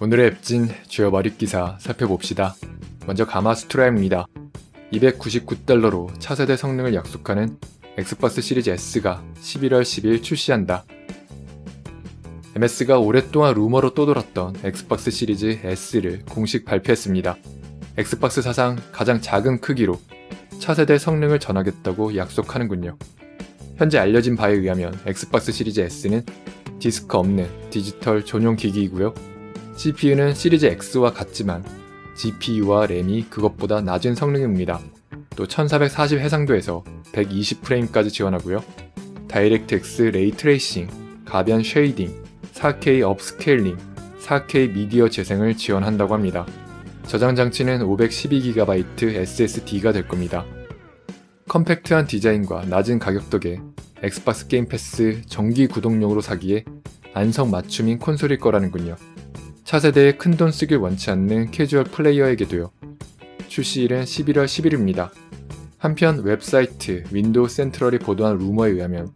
오늘의 웹진 주요 머릿 기사 살펴봅시다. 먼저 가마수트라입니다. 299달러로 차세대 성능을 약속하는 엑스박스 시리즈 S가 11월 10일 출시한다. MS가 오랫동안 루머로 떠돌았던 엑스박스 시리즈 S를 공식 발표했습니다. 엑스박스 사상 가장 작은 크기로 차세대 성능을 전하겠다고 약속하는군요. 현재 알려진 바에 의하면 엑스박스 시리즈 S는 디스크 없는 디지털 전용 기기이고요. CPU는 시리즈 X와 같지만 GPU와 램이 그것보다 낮은 성능입니다. 또 1440 해상도에서 120프레임까지 지원하고요. DirectX ray tracing, 가변 shading, 4K upscaling, 4K 미디어 재생을 지원한다고 합니다. 저장 장치는 512GB SSD가 될 겁니다. 컴팩트한 디자인과 낮은 가격 덕에 엑스박스 게임 패스 정기 구독용으로 사기에 안성 맞춤인 콘솔일 거라는군요. 차세대에 큰돈 쓰길 원치 않는 캐주얼 플레이어에게도요. 출시일은 11월 10일입니다. 한편 웹사이트 윈도우 센트럴이 보도한 루머에 의하면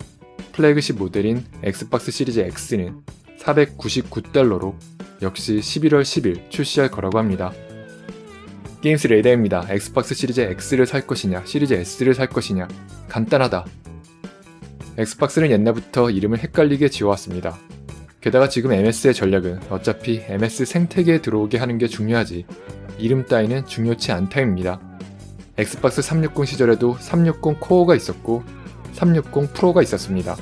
플래그십 모델인 엑스박스 시리즈 X는 499달러로 역시 11월 10일 출시할 거라고 합니다. 게임스 레이더입니다. 엑스박스 시리즈 X를 살 것이냐, 시리즈 S를 살 것이냐. 간단하다. 엑스박스는 옛날부터 이름을 헷갈리게 지어왔습니다. 게다가 지금 MS의 전략은 어차피 MS 생태계에 들어오게 하는 게 중요하지 이름 따위는 중요치 않다입니다. 엑스박스 360 시절에도 360 코어가 있었고 360 프로가 있었습니다.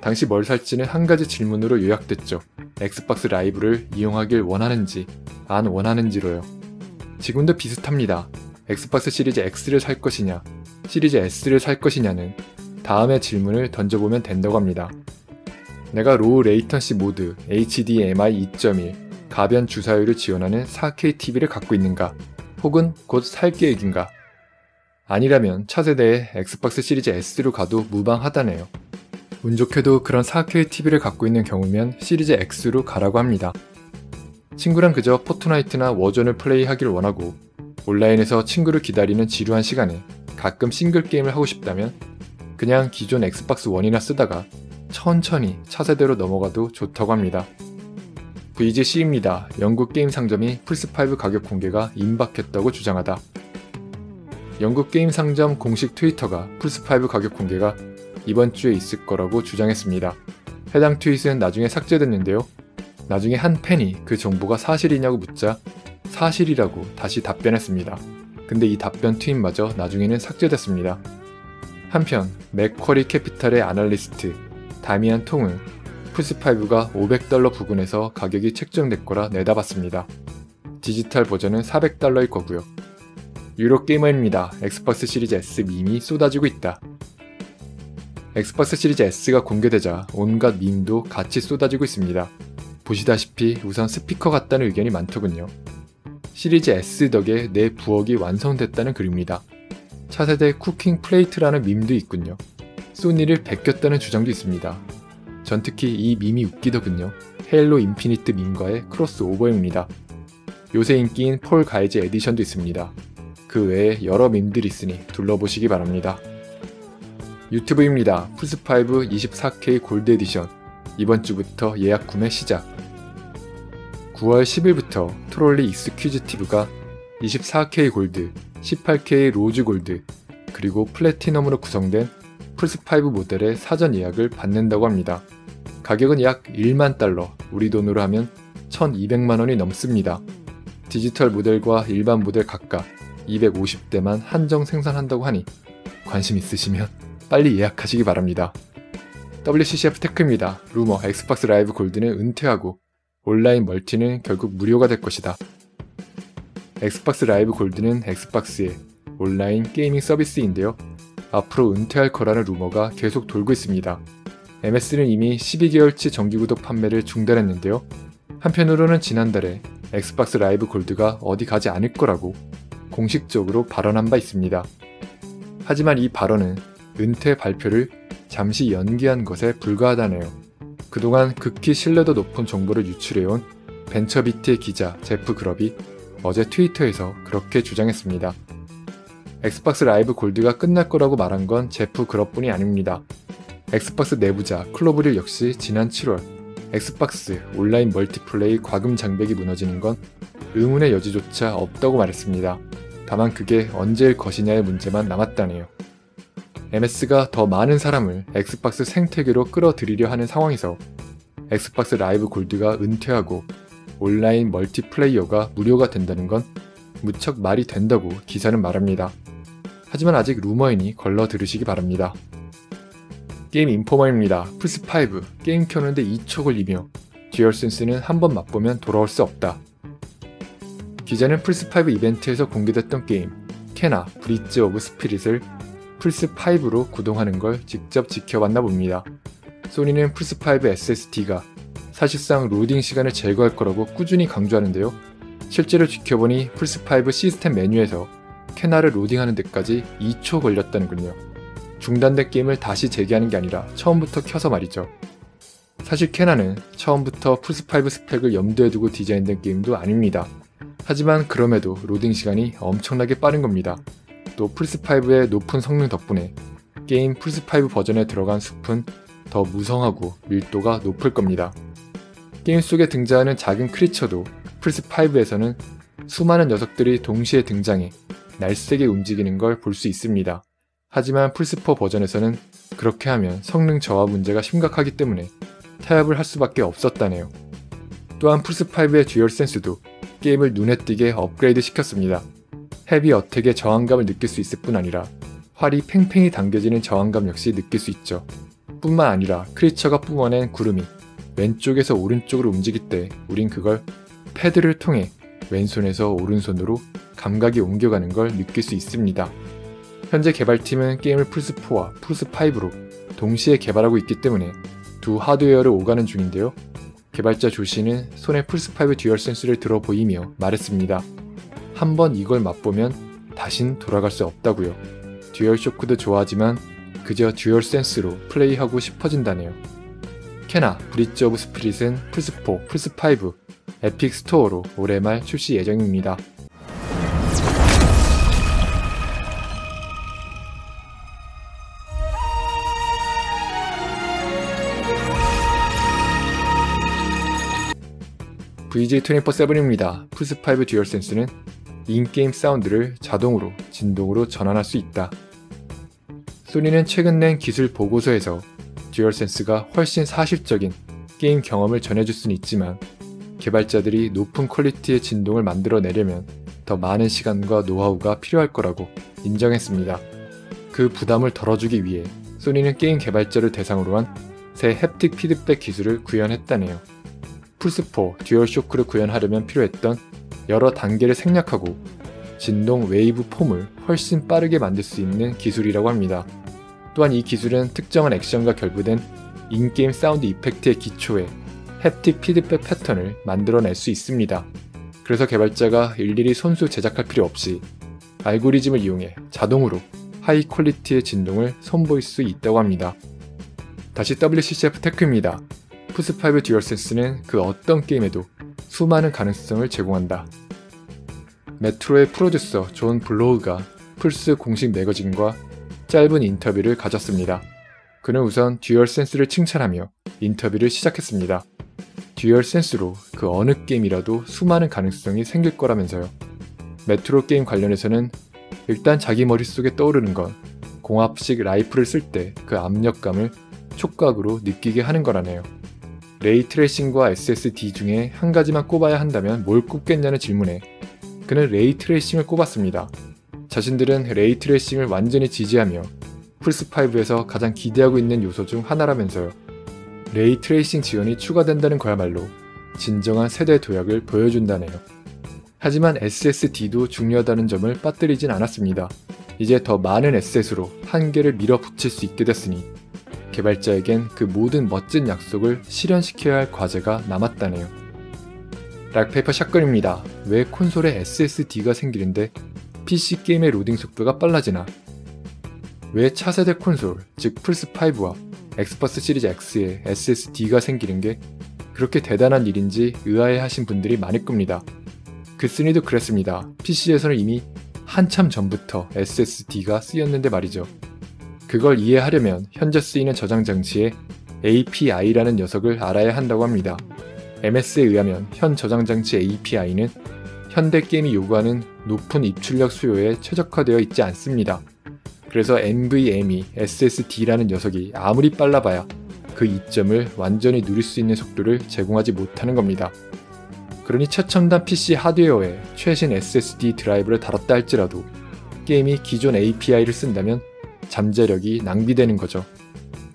당시 뭘 살지는 한 가지 질문으로 요약됐죠. 엑스박스 라이브를 이용하길 원하는지 안 원하는지로요. 지금도 비슷합니다. 엑스박스 시리즈 X를 살 것이냐, 시리즈 S를 살 것이냐는 다음의 질문을 던져보면 된다고 합니다. 내가 low latency mode HDMI 2.1 가변 주사율을 지원하는 4K TV를 갖고 있는가? 혹은 곧 살 계획인가? 아니라면 차세대의 엑스박스 시리즈 S로 가도 무방하다네요. 운 좋게도 그런 4K TV를 갖고 있는 경우면 시리즈 X로 가라고 합니다. 친구랑 그저 포트나이트나 워존을 플레이하길 원하고 온라인에서 친구를 기다리는 지루한 시간에 가끔 싱글 게임을 하고 싶다면 그냥 기존 엑스박스 1이나 쓰다가 천천히 차세대로 넘어가도 좋다고 합니다. VGC입니다. 영국 게임 상점이 플스5 가격 공개가 임박했다고 주장하다. 영국 게임 상점 공식 트위터가 플스5 가격 공개가 이번 주에 있을 거라고 주장했습니다. 해당 트윗은 나중에 삭제됐는데요. 나중에 한 팬이 그 정보가 사실이냐고 묻자 사실이라고 다시 답변했습니다. 근데 이 답변 트윗마저 나중에는 삭제됐습니다. 한편 맥쿼리 캐피탈의 애널리스트 다미안 통은 플스5가 500달러 부근에서 가격이 책정될 거라 내다봤습니다. 디지털 버전은 400달러일 거고요. 유로게이머입니다. 엑스박스 시리즈 S 밈이 쏟아지고 있다. 엑스박스 시리즈 S가 공개되자 온갖 밈도 같이 쏟아지고 있습니다. 보시다시피 우선 스피커 같다는 의견이 많더군요. 시리즈 S 덕에 내 부엌이 완성됐다는 글입니다. 차세대 cooking plate라는 밈도 있군요. 소니를 베꼈다는 주장도 있습니다. 전 특히 이 밈이 웃기더군요. 헤일로 인피니트 밈과의 크로스오버입니다. 요새 인기인 폴 가이즈 edition도 있습니다. 그 외에 여러 밈들이 있으니 둘러보시기 바랍니다. 유튜브입니다. 플스5 24K gold edition 이번 주부터 예약 구매 시작 9월 10일부터 Truly Exquisite가 24K 골드, 18K rose gold, 그리고 플래티넘으로 구성된 플스5 모델의 사전 예약을 받는다고 합니다. 가격은 약 1만 달러, 우리 돈으로 하면 1200만 원이 넘습니다. 디지털 모델과 일반 모델 각각 250대만 한정 생산한다고 하니 관심 있으시면 빨리 예약하시기 바랍니다. WCCF 테크입니다. 루머 엑스박스 라이브 골드는 은퇴하고 온라인 멀티는 결국 무료가 될 것이다. 엑스박스 라이브 골드는 엑스박스의 온라인 gaming 서비스인데요. 앞으로 은퇴할 거라는 루머가 계속 돌고 있습니다. MS는 이미 12개월치 정기구독 판매를 중단했는데요. 한편으로는 지난달에 엑스박스 라이브 골드가 어디 가지 않을 거라고 공식적으로 발언한 바 있습니다. 하지만 이 발언은 은퇴 발표를 잠시 연기한 것에 불과하다네요. 그동안 극히 신뢰도 높은 정보를 유출해온 벤처비트의 기자 제프 그럽이 어제 트위터에서 그렇게 주장했습니다. 엑스박스 라이브 골드가 끝날 거라고 말한 건 제프 그럽뿐이 아닙니다. 엑스박스 내부자 클로브릴 역시 지난 7월 엑스박스 온라인 멀티플레이 과금 장벽이 무너지는 건 의문의 여지조차 없다고 말했습니다. 다만 그게 언제일 것이냐의 문제만 남았다네요. MS가 더 많은 사람을 엑스박스 생태계로 끌어들이려 하는 상황에서 엑스박스 라이브 골드가 은퇴하고 온라인 멀티플레이어가 무료가 된다는 건 무척 말이 된다고 기사는 말합니다. 하지만 아직 루머이니 걸러 들으시기 바랍니다. 게임 인포머입니다. 플스5 게임 켜는데 2초 걸리며 듀얼 센스는 한 번 맛보면 돌아올 수 없다. 기자는 플스5 이벤트에서 공개됐던 게임 캐나 브릿지 오브 스피릿을 플스5로 구동하는 걸 직접 지켜봤나 봅니다. 소니는 플스5 SSD가 사실상 로딩 시간을 제거할 거라고 꾸준히 강조하는데요. 실제로 지켜보니 플스5 시스템 메뉴에서 캐나를 로딩하는 데까지 2초 걸렸다는군요. 중단된 게임을 다시 재개하는 게 아니라 처음부터 켜서 말이죠. 사실 캐나는 처음부터 플스5 스펙을 염두에 두고 디자인된 게임도 아닙니다. 하지만 그럼에도 로딩 시간이 엄청나게 빠른 겁니다. 또 플스5의 높은 성능 덕분에 게임 플스5 버전에 들어간 숲은 더 무성하고 밀도가 높을 겁니다. 게임 속에 등장하는 작은 creature도 플스5에서는 수많은 녀석들이 동시에 등장해 날쌔게 움직이는 걸 볼 수 있습니다. 하지만 플스4 버전에서는 그렇게 하면 성능 저하 문제가 심각하기 때문에 타협을 할 수밖에 없었다네요. 또한 플스5의 듀얼센스도 게임을 눈에 띄게 업그레이드 시켰습니다. heavy attack의 저항감을 느낄 수 있을 뿐 아니라 활이 팽팽히 당겨지는 저항감 역시 느낄 수 있죠. 뿐만 아니라 creature가 뿜어낸 구름이 왼쪽에서 오른쪽으로 움직일 때 우린 그걸 패드를 통해 왼손에서 오른손으로 감각이 옮겨가는 걸 느낄 수 있습니다. 현재 개발팀은 게임을 플스4와 플스5로 동시에 개발하고 있기 때문에 두 하드웨어를 오가는 중인데요. 개발자 조시는 손에 플스5 듀얼 센스를 들어 보이며 말했습니다. 한번 이걸 맛보면 다신 돌아갈 수 없다고요. 듀얼 쇼크도 좋아하지만 그저 듀얼 센스로 플레이하고 싶어진다네요. 캐나 브릿지 오브 스프릿은 플스4, 플스5, 에픽 스토어로 올해 말 출시 예정입니다. VJ247입니다. 플스5 듀얼센스는 in-game sound를 자동으로 진동으로 전환할 수 있다. 소니는 최근 낸 기술 보고서에서 듀얼센스가 훨씬 사실적인 게임 경험을 전해줄 수는 있지만 개발자들이 높은 퀄리티의 진동을 만들어내려면 더 많은 시간과 노하우가 필요할 거라고 인정했습니다. 그 부담을 덜어주기 위해 소니는 게임 개발자를 대상으로 한 새 haptic feedback 기술을 구현했다네요. 플스4 듀얼쇼크를 구현하려면 필요했던 여러 단계를 생략하고 진동 waveform을 훨씬 빠르게 만들 수 있는 기술이라고 합니다. 또한 이 기술은 특정한 액션과 결부된 in-game sound effect에 기초해 haptic feedback 패턴을 만들어낼 수 있습니다. 그래서 개발자가 일일이 손수 제작할 필요 없이 알고리즘을 이용해 자동으로 high quality의 진동을 선보일 수 있다고 합니다. 다시 WCCF 테크입니다. 플스5 듀얼센스는 그 어떤 게임에도 수많은 가능성을 제공한다. 메트로의 프로듀서 존 블로우가 플스 공식 매거진과 짧은 인터뷰를 가졌습니다. 그는 우선 듀얼센스를 칭찬하며 인터뷰를 시작했습니다. 듀얼센스로 그 어느 게임이라도 수많은 가능성이 생길 거라면서요. 메트로 게임 관련해서는 일단 자기 머릿속에 떠오르는 건 공압식 라이플을 쓸때 그 압력감을 촉각으로 느끼게 하는 거라네요. ray tracing과 SSD 중에 한 가지만 꼽아야 한다면 뭘 꼽겠냐는 질문에 그는 ray tracing을 꼽았습니다. 자신들은 ray tracing을 완전히 지지하며 플스5에서 가장 기대하고 있는 요소 중 하나라면서요. ray tracing 지원이 추가된다는 거야말로 진정한 세대 도약을 보여준다네요. 하지만 SSD도 중요하다는 점을 빠뜨리진 않았습니다. 이제 더 많은 asset으로 한계를 밀어붙일 수 있게 됐으니 개발자에겐 그 모든 멋진 약속을 실현시켜야 할 과제가 남았다네요. 락페이퍼 샷건입니다. 왜 콘솔에 SSD가 생기는데 PC 게임의 로딩 속도가 빨라지나? 왜 차세대 콘솔, 즉 플스5와 엑스박스 시리즈 X에 SSD가 생기는 게 그렇게 대단한 일인지 의아해 하신 분들이 많을 겁니다. 그스니도 그랬습니다. PC에서는 이미 한참 전부터 SSD가 쓰였는데 말이죠. 그걸 이해하려면 현재 쓰이는 저장 장치에 API라는 녀석을 알아야 한다고 합니다. MS에 의하면 현 저장 장치 API는 현대 게임이 요구하는 높은 입출력 수요에 최적화되어 있지 않습니다. 그래서 NVMe SSD라는 녀석이 아무리 빨라봐야 그 이점을 완전히 누릴 수 있는 속도를 제공하지 못하는 겁니다. 그러니 최첨단 PC 하드웨어에 최신 SSD 드라이브를 달았다 할지라도 게임이 기존 API를 쓴다면 잠재력이 낭비되는 거죠.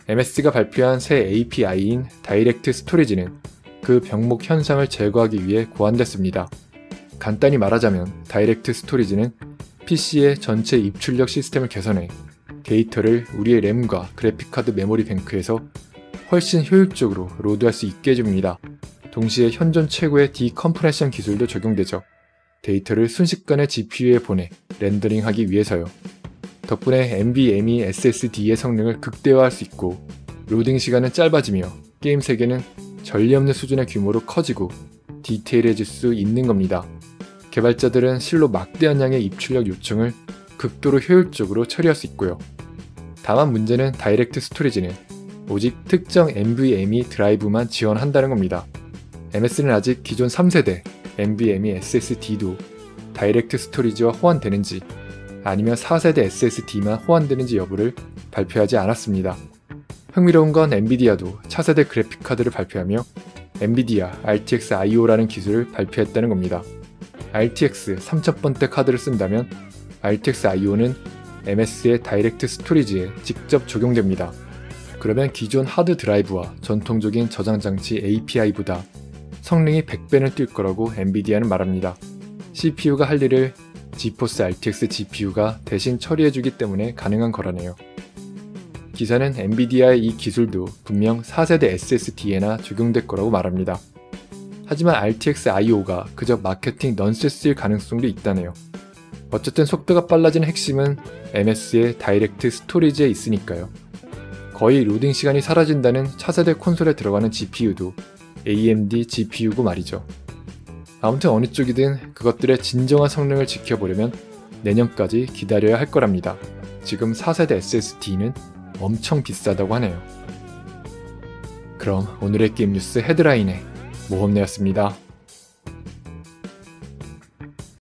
MS가 발표한 새 API인 다이렉트 스토리지는 그 병목 현상을 제거하기 위해 고안됐습니다. 간단히 말하자면 다이렉트 스토리지는 PC의 전체 입출력 시스템을 개선해 데이터를 우리의 램과 그래픽카드 메모리 뱅크에서 훨씬 효율적으로 로드할 수 있게 해줍니다. 동시에 현존 최고의 decompression 기술도 적용되죠. 데이터를 순식간에 GPU에 보내 렌더링하기 위해서요. 덕분에 NVMe SSD의 성능을 극대화할 수 있고 로딩 시간은 짧아지며 게임 세계는 전례 없는 수준의 규모로 커지고 디테일해질 수 있는 겁니다. 개발자들은 실로 막대한 양의 입출력 요청을 극도로 효율적으로 처리할 수 있고요. 다만 문제는 다이렉트 스토리지는 오직 특정 NVMe 드라이브만 지원한다는 겁니다. MS는 아직 기존 3세대 NVMe SSD도 다이렉트 스토리지와 호환되는지 아니면 4세대 SSD만 호환되는지 여부를 발표하지 않았습니다. 흥미로운 건 엔비디아도 차세대 그래픽카드를 발표하며 엔비디아 RTX IO라는 기술을 발표했다는 겁니다. RTX 3000번대 카드를 쓴다면 RTX IO는 MS의 다이렉트 스토리지에 직접 적용됩니다. 그러면 기존 하드 드라이브와 전통적인 저장 장치 API보다 성능이 100배는 뛸 거라고 엔비디아는 말합니다. CPU가 할 일을 지포스 RTX GPU가 대신 처리해주기 때문에 가능한 거라네요. 기사는 엔비디아의 이 기술도 분명 4세대 SSD에나 적용될 거라고 말합니다. 하지만 RTX IO가 그저 마케팅 넌센스일 가능성도 있다네요. 어쨌든 속도가 빨라지는 핵심은 MS의 다이렉트 스토리지에 있으니까요. 거의 로딩 시간이 사라진다는 차세대 콘솔에 들어가는 GPU도 AMD GPU고 말이죠. 아무튼 어느 쪽이든 그것들의 진정한 성능을 지켜보려면 내년까지 기다려야 할 거랍니다. 지금 4세대 SSD는 엄청 비싸다고 하네요. 그럼 오늘의 게임 뉴스 헤드라인에 모험내였습니다.